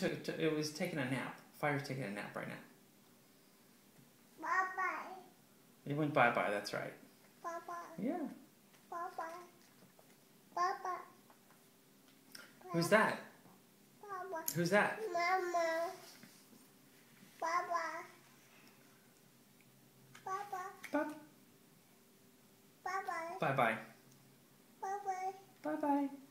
took, took, it was taking a nap. Fire's taking a nap right now. Bye bye. It went bye bye. That's right. Bye bye. Yeah. Bye bye. Bye bye. Who's that? Bye. Who's that? Mama. Baba. bye. Bye Bye bye. bye bye Bye bye. bye bye.